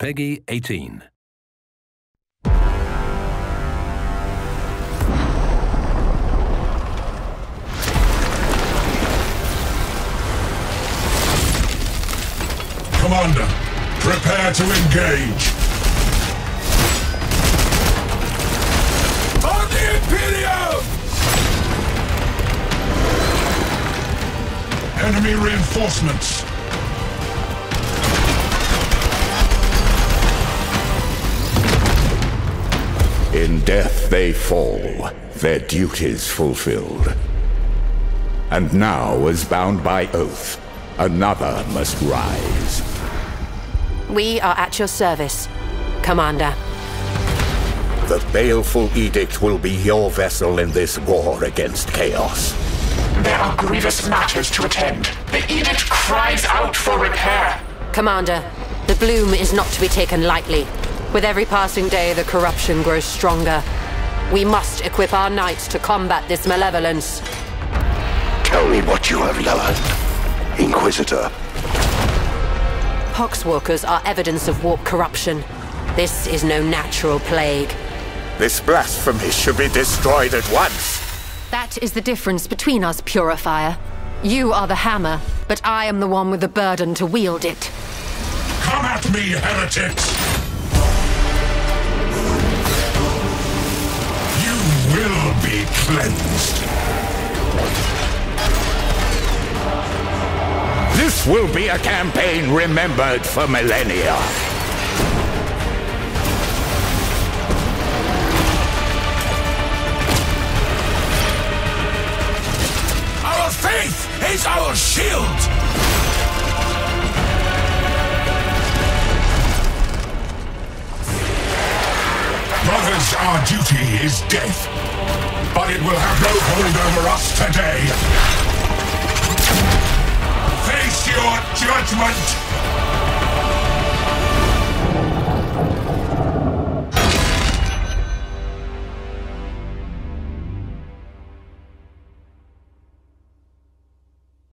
Peggy 18. Commander, prepare to engage. On the Imperium! Enemy reinforcements. In death they fall, their duties fulfilled. And now, as bound by oath, another must rise. We are at your service, Commander. The baleful edict will be your vessel in this war against chaos. There are grievous matters to attend. The edict cries out for repair. Commander, the bloom is not to be taken lightly. With every passing day, the corruption grows stronger. We must equip our knights to combat this malevolence. Tell me what you have learned, Inquisitor. Poxwalkers are evidence of warp corruption. This is no natural plague. This blasphemy should be destroyed at once. That is the difference between us, Purifier. You are the hammer, but I am the one with the burden to wield it. Come at me, heretics! Be cleansed. This will be a campaign remembered for millennia. Our faith is our shield! Our duty is death. But it will have no hold over us today. Face your judgment!